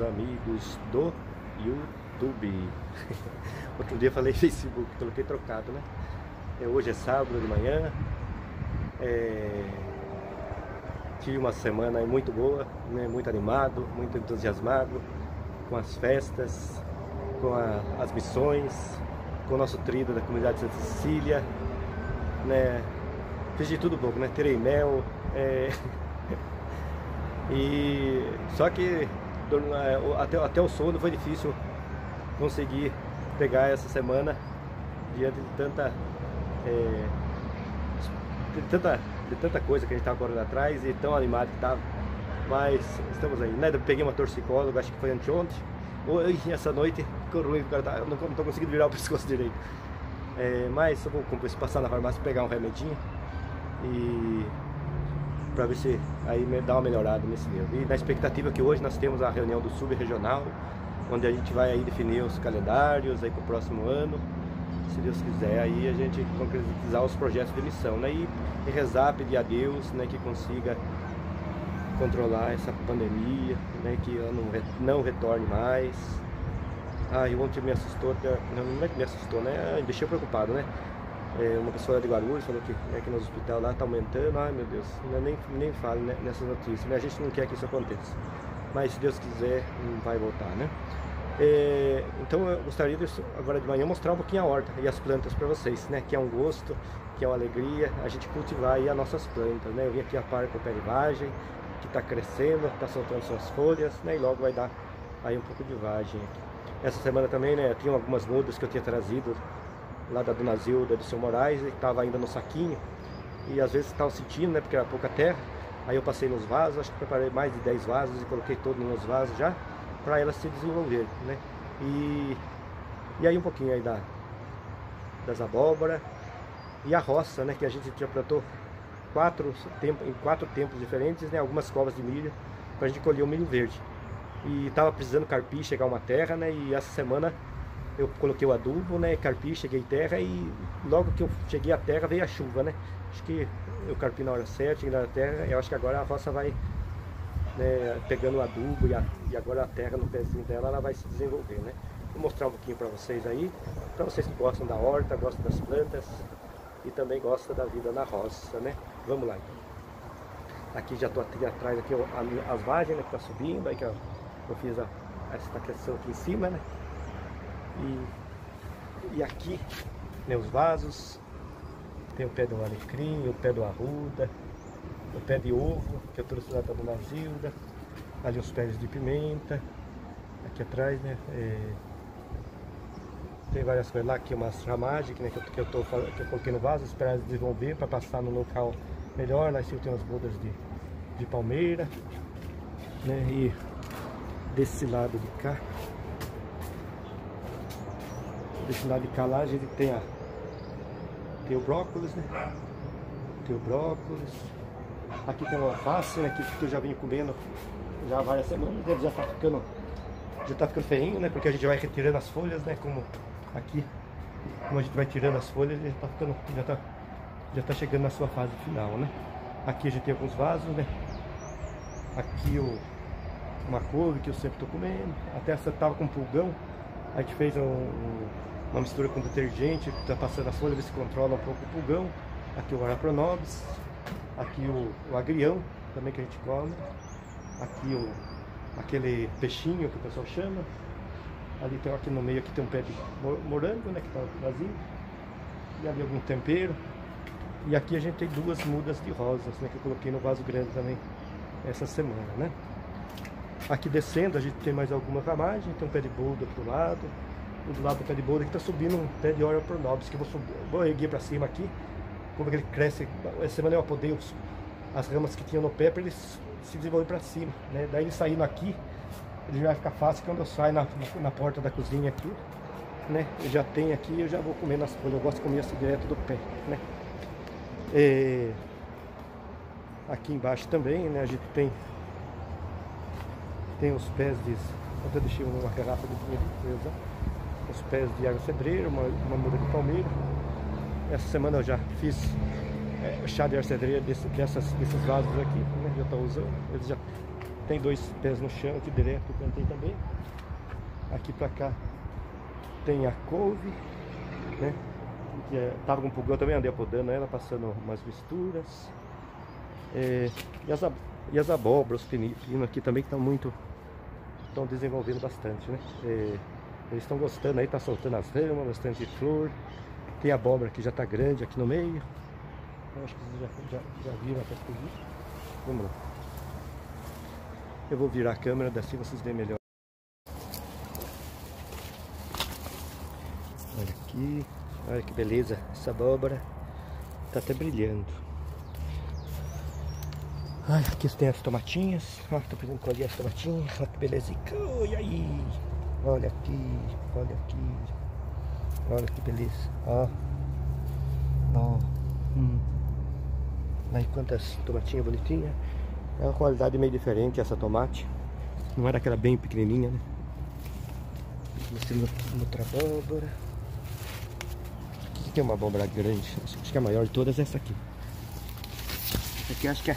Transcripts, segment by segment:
Amigos do YouTube. Outro dia falei Facebook, coloquei trocado, né? É, hoje é sábado de manhã. É... Tive uma semana muito boa, né? muito animado, muito entusiasmado com as festas, com a... as missões, com o nosso trilho da comunidade de Santa Cecília. Né? Fiz de tudo pouco, né? Terei mel. É... E só que até, até o sono foi difícil conseguir pegar essa semana diante de tanta, é, de tanta, de tanta coisa que a gente estava correndo atrás e tão animado que estava. Mas estamos aí, né? Peguei uma torcicóloga, acho que foi anteontem. Hoje, essa noite, ficou ruim, tá, eu não estou conseguindo virar o pescoço direito. É, mas eu vou passar na farmácia pegar um remedinho e para ver se aí dá uma melhorada nesse nível. E na expectativa que hoje nós temos a reunião do sub-regional, onde a gente vai aí definir os calendários aí para o próximo ano, se Deus quiser, aí a gente concretizar os projetos de missão, né? E, e rezar, pedir a Deus, né, que consiga controlar essa pandemia, né, que não, não retorne mais. Ah, e ontem me assustou, não é que me assustou, né? Me deixou preocupado, né? É, uma pessoa de Guarulhos falou que né, que no hospital lá está aumentando. Ai meu Deus, nem, nem fale né, nessas notícias. Né? A gente não quer que isso aconteça. Mas se Deus quiser, vai voltar, né? É, então eu gostaria de, agora de manhã mostrar um pouquinho a horta e as plantas para vocês, né? Que é um gosto, que é uma alegria a gente cultivar aí as nossas plantas, né? Eu vim aqui a par com perivagem, que está crescendo, está soltando suas folhas, né? E logo vai dar aí um pouco de vagem. Essa semana também, né? Tinha algumas mudas que eu tinha trazido lá da Dona Zilda do seu Moraes, que estava ainda no saquinho. E às vezes estava sentindo, né? Porque era pouca terra. Aí eu passei nos vasos, acho que preparei mais de 10 vasos e coloquei todos nos vasos já, para elas se desenvolverem, né? E, e aí um pouquinho aí da, das abóbora e a roça, né? Que a gente já plantou quatro em quatro tempos diferentes, né? Algumas covas de milho, para a gente colher o milho verde. E estava precisando carpir, chegar uma terra, né? E essa semana eu coloquei o adubo, né, carpi, cheguei terra e logo que eu cheguei à terra veio a chuva, né? Acho que eu carpi na hora certa, cheguei na terra, eu acho que agora a roça vai né, pegando o adubo e, a, e, agora a terra no pezinho dela ela vai se desenvolver, né? Vou mostrar um pouquinho para vocês aí, para vocês que gostam da horta, gostam das plantas e também gostam da vida na roça, né? Vamos lá então. Aqui já estou aqui atrás aqui as vagens né, que tá subindo, aí que eu, eu fiz a, essa taqueação aqui em cima, né? E, e aqui, né, os vasos, tem o pé do alecrim, o pé do arruda, o pé de ovo, que eu trouxe lá da Dona Zilda, ali os pés de pimenta, aqui atrás, né, é, tem várias coisas lá, aqui umas ramagens né, que, eu, que, eu tô, que eu coloquei no vaso, esperar eles desenvolver para passar no local melhor, lá em cima tem umas mudas de, de palmeira, né, e desse lado de cá desse lado de cá lá a gente tem a tem o brócolis, né? Tem o brócolis. Aqui tem o alface, né? Que, que eu já venho comendo já várias semanas. Ele já tá ficando já tá ficando feinho, né? Porque a gente vai retirando as folhas, né? Como aqui, como a gente vai tirando as folhas, ele já tá ficando, já tá, já tá chegando na sua fase final, né? Aqui a gente tem alguns vasos, né? Aqui o, uma couve que eu sempre tô comendo. Até essa tava com pulgão. A gente fez um, um uma mistura com detergente, está passando a folha, ver se controla um pouco o pulgão. Aqui o Arapronobis, aqui o, o agrião, também que a gente come. Aqui o, aquele peixinho que o pessoal chama. Ali tem aqui no meio aqui tem um pé de morango, né, que está vazio. E ali algum tempero. E aqui a gente tem duas mudas de rosas, né, que eu coloquei no vaso grande também essa semana, né. Aqui descendo a gente tem mais alguma ramagem, tem um pé de boldo do lado, do lado do pé de boldo que está subindo um pé de Ora Pronobis, que eu vou, subir, vou erguer para cima aqui, como ele cresce, essa semana eu apodei os, as ramas que tinham no pé para ele se desenvolver para cima, né? Daí ele saindo aqui, ele já vai ficar fácil quando eu saio na, na, na, porta da cozinha aqui, né? Eu já tenho aqui, eu já vou comer nas folhas, eu gosto de comer assim direto do pé, né? É, aqui embaixo também, né? A gente tem tem os pés de... Eu deixei uma garrafa de vinho os pés de água cedreira, uma, uma muda de palmeira. Essa semana eu já fiz é, chá de arcedreira desse, dessas, desses vasos aqui, né? Já estou usando. Eles já tem dois pés no chão aqui direto eu plantei também. Aqui pra cá tem a couve, né? Que é, tava com pulgão também, andei apodando ela, passando umas misturas. É, e, as, e as abóboras, pino aqui também que estão muito. estão desenvolvendo bastante, né? É, eles estão gostando aí, tá soltando as ramas, bastante flor. Tem abóbora que já tá grande aqui no meio. Eu acho que vocês já, já, já viram até aqui. Vamos lá. Eu vou virar a câmera, assim vocês veem melhor. Olha aqui, olha que beleza, essa abóbora tá até brilhando. Aqui tem as tomatinhas, ó, tô precisando colher as tomatinhas, olha que belezinha, olha aí, olha aqui, olha aqui, olha que beleza, ó, ó, hum. aí quantas tomatinhas bonitinhas, é uma qualidade meio diferente essa tomate, não era aquela bem pequenininha, né, outra abóbora, aqui tem uma abóbora grande, acho que é a maior de todas é essa aqui, essa aqui acho que é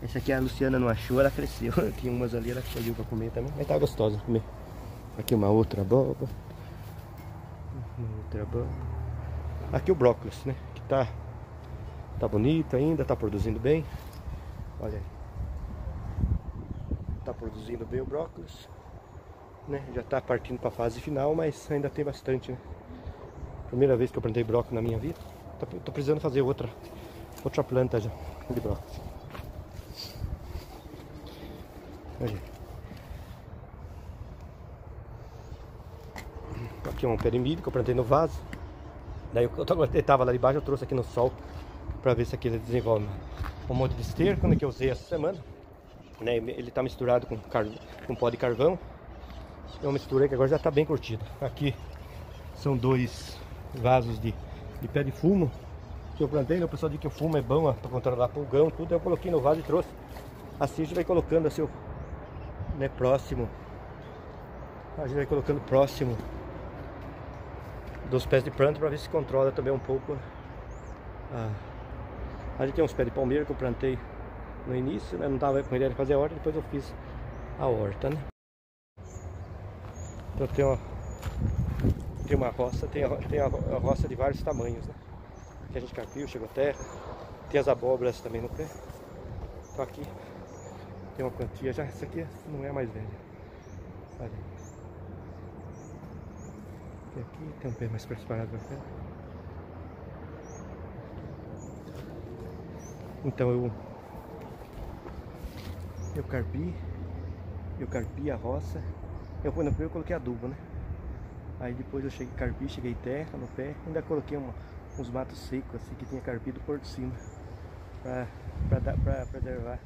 essa aqui a Luciana não achou, ela cresceu. Tinha umas ali, ela escolheu pra comer também. Mas tá gostosa de comer. Aqui uma outra boba. Uma outra boba. Aqui o brócolis, né? Que tá, tá bonito ainda, tá produzindo bem. Olha aí. Tá produzindo bem o brócolis. Né? Já tá partindo pra fase final, mas ainda tem bastante, né? Primeira vez que eu plantei brócolis na minha vida. Tô, tô precisando fazer outra, outra planta já de brócolis. Olha. Aqui é um perimídio que eu plantei no vaso. Daí eu, eu tava lá debaixo, eu trouxe aqui no sol para ver se aqui ele desenvolve um monte de esterco né, que eu usei essa semana. Né, ele tá misturado com, car... com pó de carvão. Eu misturei que agora já tá bem curtido. Aqui são dois vasos de, de pé de fumo que eu plantei. Né? O pessoal diz que o fumo é bom para controlar pulgão, tudo. Eu coloquei no vaso e trouxe. Assim a gente vai colocando assim, né, próximo. A gente vai colocando próximo dos pés de planta para ver se controla também um pouco. Ah, a gente tem uns pés de palmeira que eu plantei no início, né? não estava com ideia de fazer a horta, depois eu fiz a horta, né? Então tem uma, tem uma roça, tem, a, tem a, roça de vários tamanhos, né? Aqui a gente carpiu, chegou terra, tem as abóboras também no pé. Então aqui tem uma quantia já, essa aqui não é mais velha. Olha. Aqui tem um pé mais preparado para frente. Então eu eu carpi, eu carpi a roça. Eu primeiro eu coloquei adubo, né? Aí depois eu cheguei carpi, cheguei terra no pé, ainda coloquei uma, uns matos secos assim que tinha carpido por cima para preservar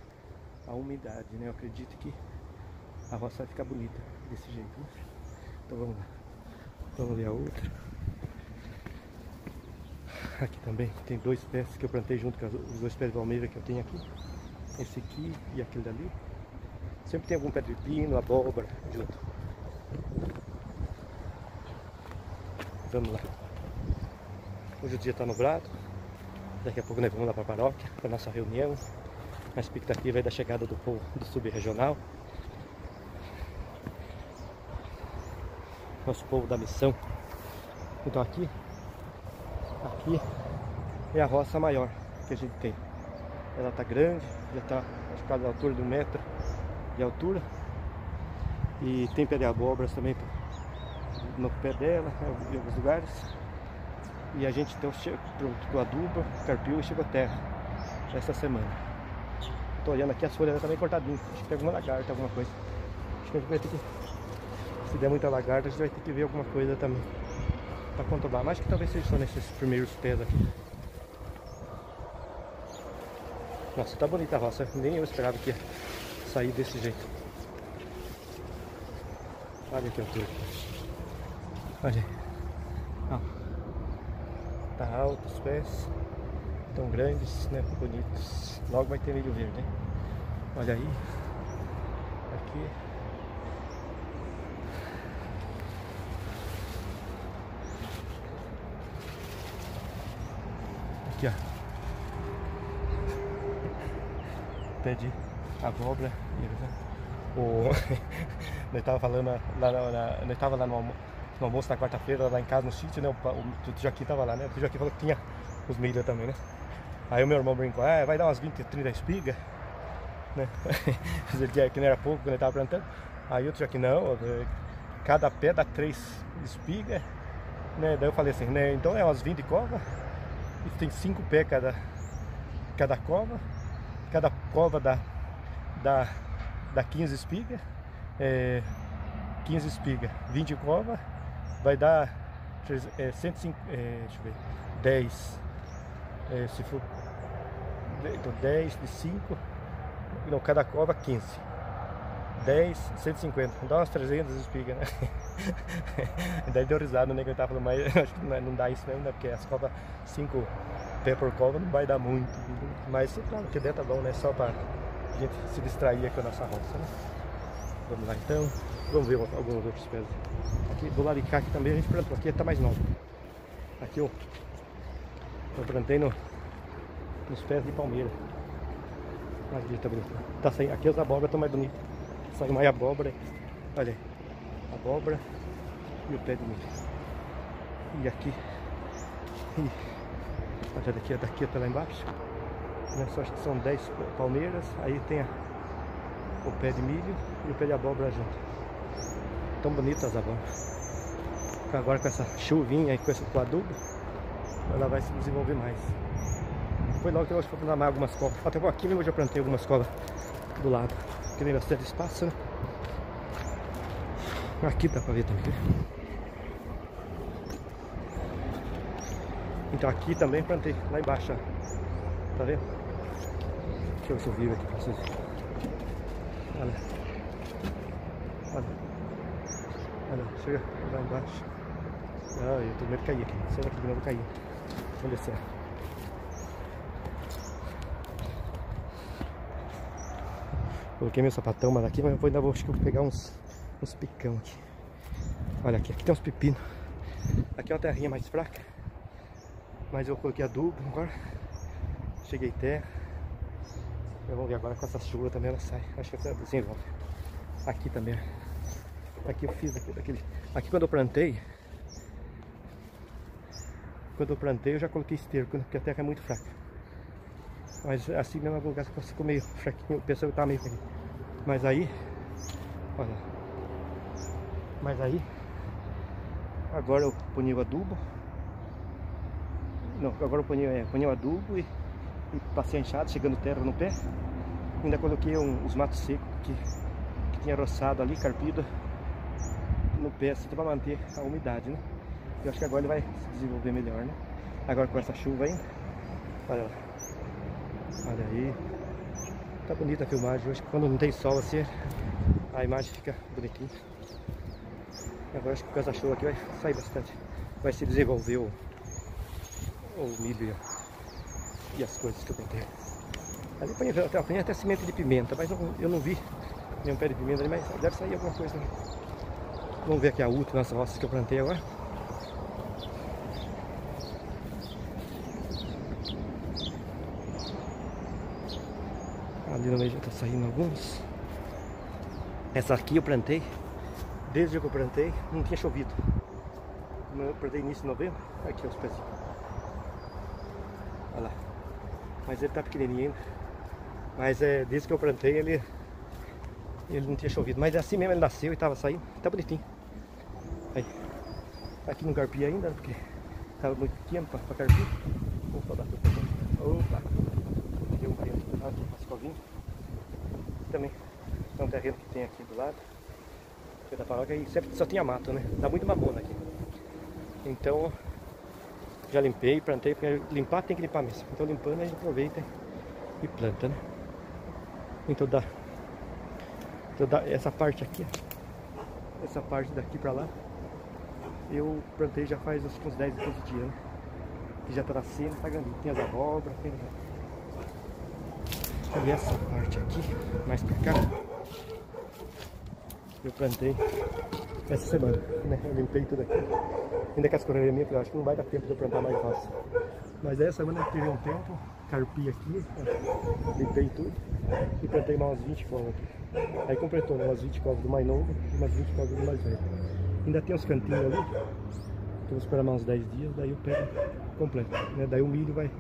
a umidade, né? Eu acredito que a roça vai ficar bonita desse jeito, né? Então vamos lá. Vamos ver a outra. Aqui também tem dois pés que eu plantei junto com os dois pés de palmeira que eu tenho aqui. Esse aqui e aquele dali. Sempre tem algum pé de pino, abóbora junto. Vamos lá. Hoje o dia está nublado. Daqui a pouco nós vamos lá para a paróquia, para nossa reunião a expectativa é da chegada do povo do subregional. Nosso povo da missão. Então aqui, aqui é a roça maior que a gente tem. Ela tá grande, já tá acho altura de um metro de altura. E tem pé de abóboras também no pé dela, em alguns lugares. E a gente então pronto com adubo, carpiu e chegou terra essa semana. Tô olhando aqui, as folhas também cortadinhas. Acho que tem alguma lagarta, alguma coisa. Acho que a gente vai ter que. Se der muita lagarta, a gente vai ter que ver alguma coisa também. Pra controlar. Mas acho que talvez seja só nesses primeiros pés aqui. Nossa, tá bonita a roça. Nem eu esperava que ia sair desse jeito. Olha que altura. Olha. Ó. Tá alto os pés tão grandes, né? Bonitos. Logo vai ter milho verde, hein? Olha aí. Aqui. Aqui, ó. Pé de abóbora. O... nós tava falando lá na, na, nós tava lá no, no almoço na quarta-feira, lá em casa no sítio, né? O, o, o Joaquim tava lá, né? O Joaquim falou que tinha os milho também, né? Aí o meu irmão brincou, ah, vai dar umas 20, 30 espigas, né? que não era pouco quando ele tava plantando. Aí disse que não, cada pé dá três espigas, né? Daí eu falei assim, né? Então é umas 20 covas, e tem cinco pés cada, cada cova, cada cova dá, dá, dá 15 espigas, é, 15 espigas, 20 covas, vai dar é, 105, é, deixa eu ver, 10, é, se for então 10 de 5, não, cada cova 15. 10, 150, dá umas 300 espigas, né? Daí deu risada, né? Que eu tava falando, mas acho que não dá isso mesmo, né? Porque as covas 5 pé por cova não vai dar muito. Mas claro que dentro tá bom, né? Só pra gente se distrair aqui com a nossa roça, né? Vamos lá então, vamos ver alguns outros pés. Aqui do lado de cá aqui também a gente plantou, aqui tá mais novo. Aqui eu, eu plantei no, nos pés de palmeira. Aqui tá bonito. Tá saindo, aqui as abóboras estão mais bonitas. Saiu mais abóbora. Olha aí. Abóbora e o pé de milho. E aqui. E, olha daqui, daqui até lá embaixo. Né, só acho que são 10 palmeiras. Aí tem a, o pé de milho e o pé de abóbora junto. Tão bonitas as abóboras. Agora com essa chuvinha e com esse adubo, ela vai se desenvolver mais. Foi logo que eu vou plantar algumas covas. Até aqui mesmo eu já plantei algumas covas do lado. Que tem bastante espaço, né? Aqui dá pra ver também. Então aqui também plantei, lá embaixo, tá vendo? Deixa eu ver se eu viro aqui pra vocês. Olha. Olha. Olha, chega lá embaixo. Ah, eu tô medo de cair aqui. Sai daqui de novo cair. Vamos descer. Coloquei meu sapatão mas aqui, mas eu ainda vou, acho que vou pegar uns, uns picão aqui. Olha aqui, aqui tem uns pepinos. Aqui é uma terrinha mais fraca. Mas eu coloquei adubo agora. Cheguei terra. Vamos ver agora com essa chuva também ela sai. Acho que ela desenvolve. Aqui também. Aqui eu fiz aqui, daquele. Aqui quando eu plantei. Quando eu plantei eu já coloquei esterco, porque a terra é muito fraca. Mas assim mesmo o lugar ficou meio fraquinho, o pessoal tá meio fraquinho. Mas aí, olha. Mas aí, agora eu ponho adubo. Não, agora eu ponho, é, adubo e, e passei a enxada, chegando terra no pé. Ainda coloquei um, os matos secos que, que tinha roçado ali, carpido, no pé, assim, para manter a umidade, né? Eu acho que agora ele vai se desenvolver melhor, né? Agora com essa chuva ainda, olha lá. Olha aí. Tá bonita a filmagem hoje. Quando não tem sol assim, a imagem fica bonitinha. Agora acho que com essa chuva aqui vai sair bastante. Vai se desenvolver o, o milho e as coisas que eu plantei. Ali põe até, põe até semente de pimenta, mas eu, eu não vi nenhum pé de pimenta ali, mas deve sair alguma coisa. Né? Vamos ver aqui a última, as roças que eu plantei agora. Ali no meio já tá saindo alguns. Essa aqui eu plantei. Desde que eu plantei, não tinha chovido. Eu plantei início de novembro. Aqui os pezinhos. Olha lá. Mas ele tá pequenininho ainda. Mas é, desde que eu plantei ele ele não tinha chovido. Mas é assim mesmo ele nasceu e tava saindo. Tá bonitinho. Aí. Aqui não carpi ainda, porque tava muito pequeno pra, pra carpir. Opa, pra Opa. Deu um aqui, as covinhas também. É um terreno que tem aqui do lado. Da paróquia e sempre só tinha mato, né? Dá muito mamona aqui. Então já limpei, plantei, porque limpar tem que limpar mesmo. Então limpando a gente aproveita e planta, né? Então dá, então dá essa parte aqui, essa parte daqui pra lá, eu plantei já faz uns 10 12 dias, né? Que já tá nascendo, tá grande. Tem as abóboras, tem Cadê essa parte aqui? Mais pra cá. Eu plantei essa semana, né? Eu limpei tudo aqui. Ainda com as correias minhas, eu acho que não vai dar tempo de eu plantar mais roça. Mas essa semana eu tive um tempo, carpi aqui, ó, limpei tudo e plantei mais umas 20 covas aqui. Aí completou né, umas 20 covas do mais novo e umas 20 covas do mais velho. Ainda tem uns cantinhos ali, então vou esperar mais uns 10 dias, daí eu pego completo. Né? Daí o milho vai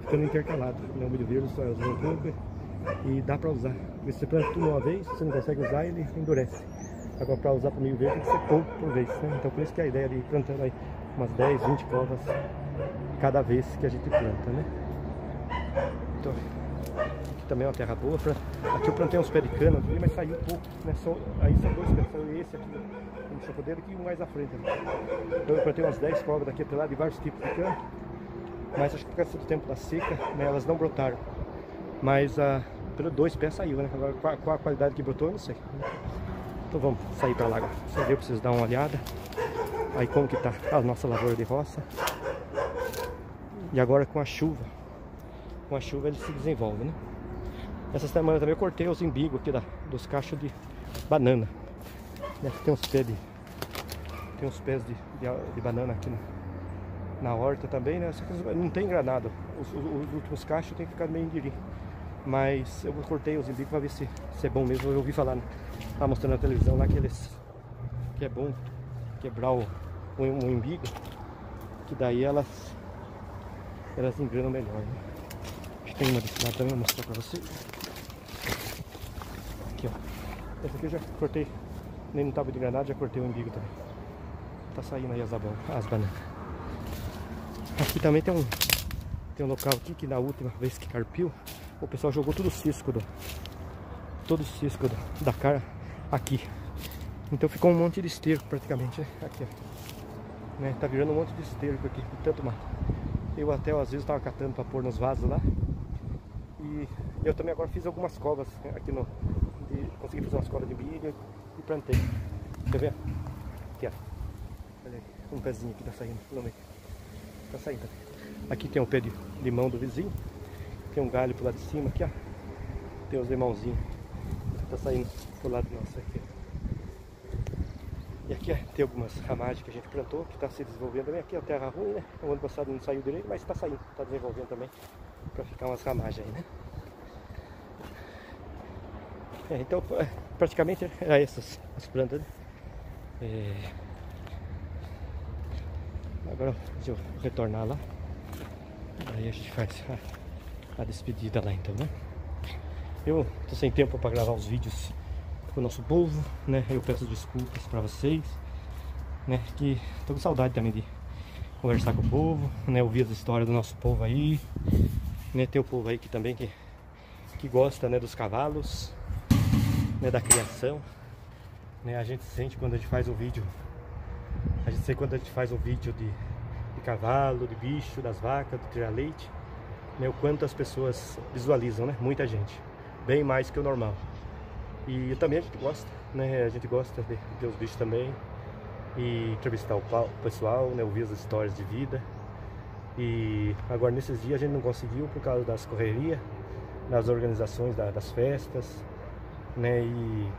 ficando intercalado. Né? O milho verde só usando pouco e dá para usar. Porque se você planta tudo uma vez, você não consegue usar, ele endurece. Agora para usar para milho verde tem que ser pouco por vez. Né? Então por isso que a ideia de ir plantando aí umas 10, 20 covas cada vez que a gente planta, né? Então, aqui também é uma terra boa. Aqui eu plantei uns pés de cana mas saiu pouco, né? Só... Aí são dois pés, saiu esse aqui, no chapodeiro aqui e um mais à frente. Então eu plantei umas 10 covas daqui até lá, de vários tipos de cana. Mas acho que por causa do tempo da seca, né, elas não brotaram. Mas ah, pelo dois pés saiu, né? Agora qual, qual a qualidade que brotou, eu não sei. Então vamos sair para lá agora. Você viu, preciso dar uma olhada. Aí como que tá a nossa lavoura de roça. E agora com a chuva. Com a chuva ele se desenvolve, né? Essa semana também eu cortei os imbigos aqui da, dos cachos de banana. Aqui tem uns pés de. Tem uns pés de, de, de banana aqui na, na horta também, né? Só que não tem granada. Os, os, os últimos cachos tem que ficar meio indirim. Mas eu cortei os imbigos para ver se, se é bom mesmo. Eu ouvi falar, né? Tá mostrando na televisão lá que eles. Que é bom quebrar o, o, o. Que daí elas. Elas engranam melhor, né? Acho que tem uma desse lado também, vou mostrar pra vocês. Aqui, ó. Essa aqui eu já cortei. Nem no tava de granada, já cortei o imbigo também. Tá saindo aí as, as bananas. Aqui também tem um. Tem um local aqui que na última vez que carpiu, o pessoal jogou todo o cisco do. Todo o cisco da cara aqui. Então ficou um monte de esterco praticamente, né? Aqui, ó. Né? Tá virando um monte de esterco aqui, tanto mato. Eu até às vezes tava catando para pôr nos vasos lá. E eu também agora fiz algumas covas né, aqui no. De, consegui fazer umas covas de milho e plantei. Quer ver? Aqui, ó. Olha aí, um pezinho que tá saindo meio. Tá saindo. Aqui tem um pé de limão do vizinho. Tem um galho pro lado de cima aqui, ó. Tem os limãozinhos. Tá saindo pro lado nosso aqui. E aqui ó, tem algumas ramagens que a gente plantou, que está se desenvolvendo também. Aqui é terra ruim, né? O ano passado não saiu direito, mas está saindo, está desenvolvendo também para ficar umas ramagens aí, né? É, então, é, praticamente era essas as plantas. Né? É... Agora deixa eu retornar lá. Aí a gente faz a, despedida lá então, né? Eu tô sem tempo para gravar os vídeos com o nosso povo, né? Eu peço desculpas para vocês, né? Que tô com saudade também de conversar com o povo, né? Ouvir as histórias do nosso povo aí, né? Tem o povo aí que também que, que gosta, né? Dos cavalos, né? Da criação, né? A gente sente quando a gente faz um vídeo, a gente sente quando a gente faz um vídeo de, de cavalo, de bicho, das vacas, do tirar leite, né? O quanto as pessoas visualizam, né? Muita gente, bem mais que o normal. E também a gente gosta, né? A gente gosta de ter os bichos também. E entrevistar o pessoal, né? Ouvir as histórias de vida. E agora nesses dias a gente não conseguiu por causa das correrias, das organizações da, das festas, né? E,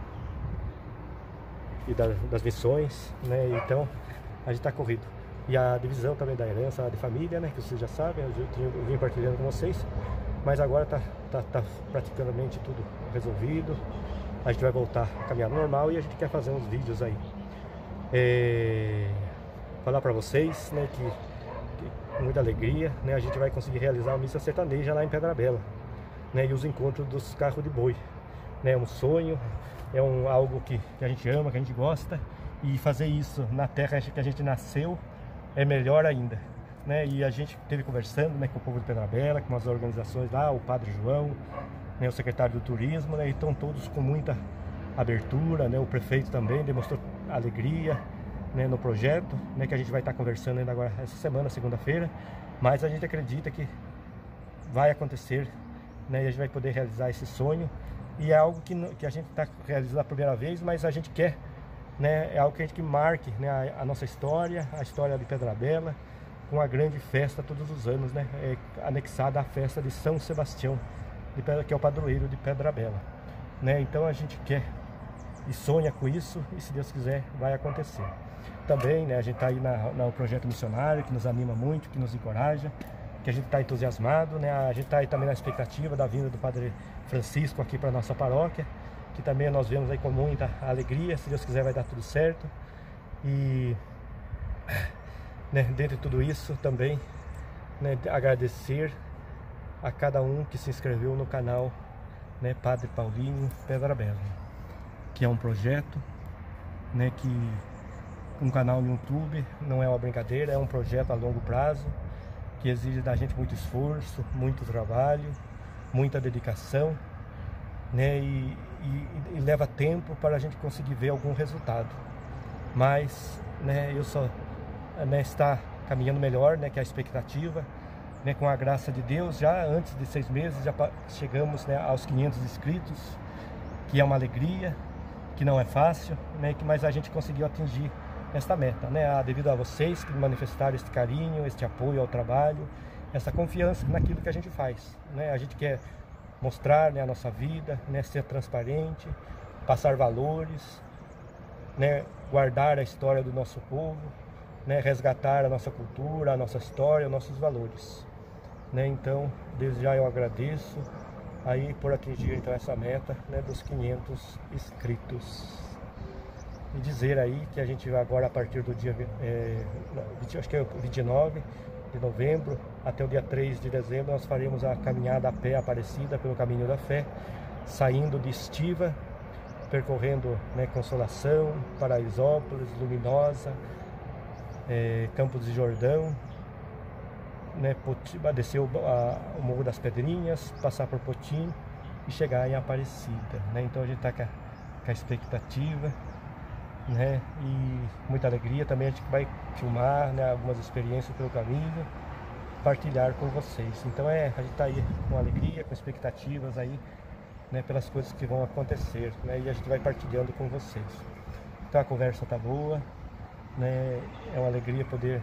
e da, das missões, né? Então a gente está corrido. E a divisão também da herança de família, né? Que vocês já sabem, eu, eu vim partilhando com vocês. Mas agora está tá, tá praticamente tudo resolvido a gente vai voltar a caminhar normal e a gente quer fazer uns vídeos aí. É, falar para vocês né, que, que, com muita alegria né, a gente vai conseguir realizar a missa sertaneja lá em Pedra Bela né, e os encontros dos carros de boi. Né, é um sonho, é um, algo que, que a gente ama, que a gente gosta e fazer isso na terra que a gente nasceu é melhor ainda. Né? E a gente teve conversando né, com o povo de Pedra Bela, com as organizações lá, o Padre João, né, o secretário do Turismo, né, e estão todos com muita abertura, né, o prefeito também demonstrou alegria né, no projeto, né, que a gente vai estar conversando ainda agora essa semana, segunda-feira, mas a gente acredita que vai acontecer, né, e a gente vai poder realizar esse sonho, e é algo que, que a gente está realizando a primeira vez, mas a gente quer, né, é algo que a gente que marque né, a, a nossa história, a história de Pedra Bela, com a grande festa todos os anos, né, é, anexada à festa de São Sebastião, de pedra, que é o padroeiro de Pedra Bela. Né? Então a gente quer e sonha com isso e se Deus quiser vai acontecer. Também né, a gente está aí na, no projeto missionário que nos anima muito, que nos encoraja. que a gente está entusiasmado, né? A gente está aí também na expectativa da vinda do Padre Francisco aqui para nossa paróquia, que também nós vemos aí com muita alegria, se Deus quiser vai dar tudo certo. E né, dentro de tudo isso também né, agradecer a cada um que se inscreveu no canal né, Padre Paulinho Pedra Bela, que é um projeto né, que um canal no YouTube não é uma brincadeira, é um projeto a longo prazo que exige da gente muito esforço, muito trabalho, muita dedicação, né? E, e, e leva tempo para a gente conseguir ver algum resultado. Mas, né? Eu só né, está caminhando melhor, né? Que a expectativa, né? Com a graça de Deus, já antes de seis meses já chegamos né, aos 500 inscritos, que é uma alegria, que não é fácil, né? Mas a gente conseguiu atingir esta meta, né? Devido a vocês que manifestaram este carinho, este apoio ao trabalho, essa confiança naquilo que a gente faz, né? A gente quer mostrar né, a nossa vida, né, ser transparente, passar valores, né, guardar a história do nosso povo, né, resgatar a nossa cultura, a nossa história, os nossos valores. Né? Então, desde já eu agradeço aí por atingir então essa meta né, dos 500 inscritos e dizer aí que a gente vai agora a partir do dia, é, acho que é 29 de novembro até o dia 3 de dezembro nós faremos a caminhada a pé Aparecida pelo caminho da fé, saindo de Estiva, percorrendo né, Consolação, Paraisópolis, Luminosa, é, Campos de Jordão, né, Potiba, descer o, a, o Morro das Pedrinhas, passar por Potim e chegar em Aparecida. Né? Então a gente está com, com a expectativa né? E muita alegria também a gente vai filmar né, algumas experiências pelo caminho, partilhar com vocês. Então é, a gente está aí com alegria, com expectativas aí, né, pelas coisas que vão acontecer, né? E a gente vai partilhando com vocês. Então a conversa tá boa, né? É uma alegria poder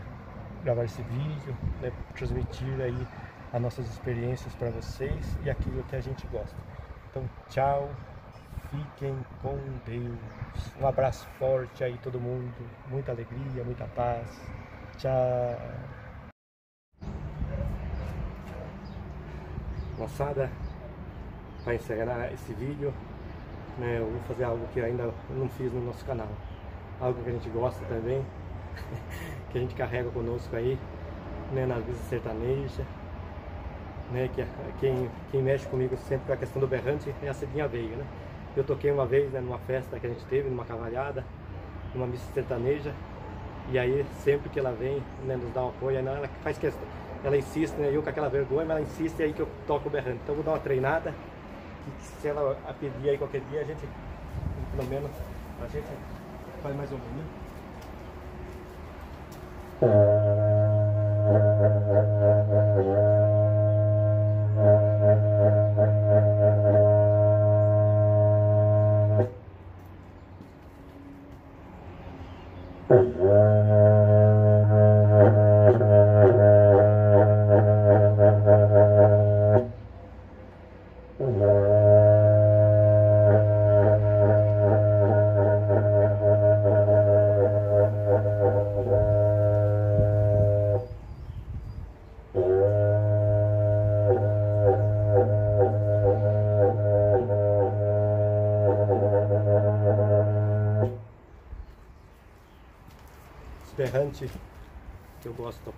gravar esse vídeo, né, transmitir aí as nossas experiências para vocês e aquilo que a gente gosta. Então, tchau. Fiquem com Deus. Um abraço forte aí todo mundo. Muita alegria, muita paz. Tchau. Moçada, para encerrar esse vídeo, né, eu vou fazer algo que ainda não fiz no nosso canal. Algo que a gente gosta também, que a gente carrega conosco aí, né, na vida sertaneja. Né, que quem, quem mexe comigo sempre com a questão do berrante é a Cidinha Veio, né? Eu toquei uma vez né, numa festa que a gente teve, numa cavalhada, numa missa sertaneja. E aí, sempre que ela vem, né, nos dá um apoio, ela faz questão, ela insiste, né, eu com aquela vergonha, mas ela insiste aí que eu toco o berrante. Então, vou dar uma treinada, e se ela pedir aí qualquer dia, a gente, pelo menos, a gente faz mais um pouquinho.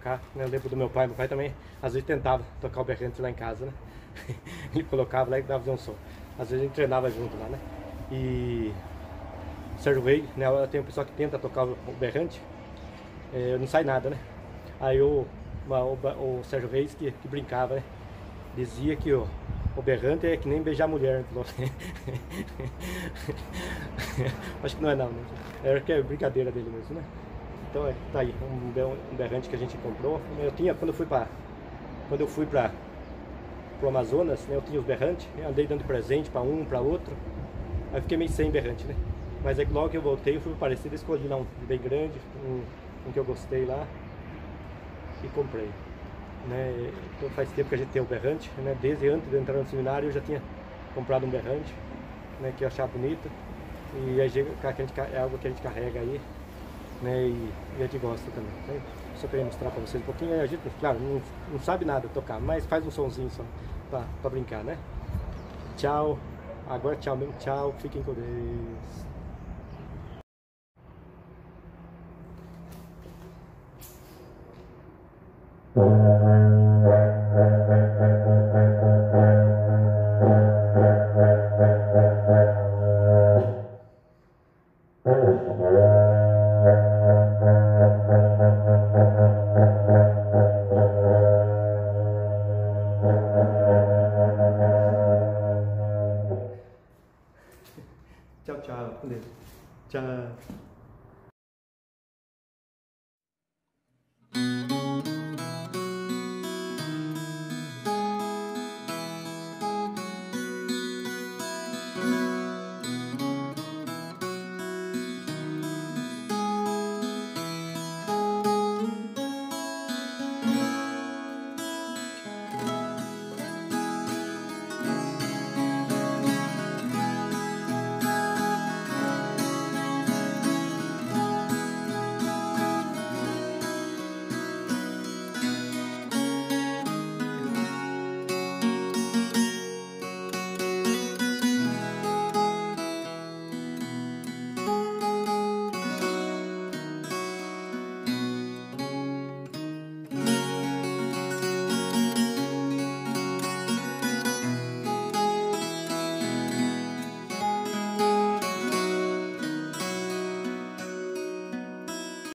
Né? Eu lembro do meu pai, meu pai também às vezes tentava tocar o berrante lá em casa, né? Ele colocava lá e dava um som. Às vezes a gente treinava junto lá, né? E Sérgio Rei, né? Tem um pessoal que tenta tocar o berrante, é, não sai nada, né? Aí o, o, o Sérgio Reis que, que brincava, né? Dizia que o, o berrante é que nem beijar mulher. Acho que não é não, né? Era que é brincadeira dele mesmo, né? Então é, tá aí, um, um berrante que a gente comprou. Eu tinha, quando eu fui para quando eu fui para o Amazonas, né, eu tinha os berrantes, andei dando presente para um, para outro. Aí fiquei meio sem berrante, né? Mas é que logo que eu voltei, eu fui parecido, escolhi lá um bem grande, um, um que eu gostei lá e comprei. Né? Então faz tempo que a gente tem o berrante, né? Desde antes de entrar no seminário eu já tinha comprado um berrante, né? Que eu achava bonito. E a gente, é algo que a gente carrega aí né? E, e a gente gosta também. Né? Só queria mostrar pra vocês um pouquinho. A gente, claro, não, não sabe nada tocar, mas faz um sonzinho só pra brincar, né? Tchau. Agora tchau mesmo. Tchau. Fiquem com Deus.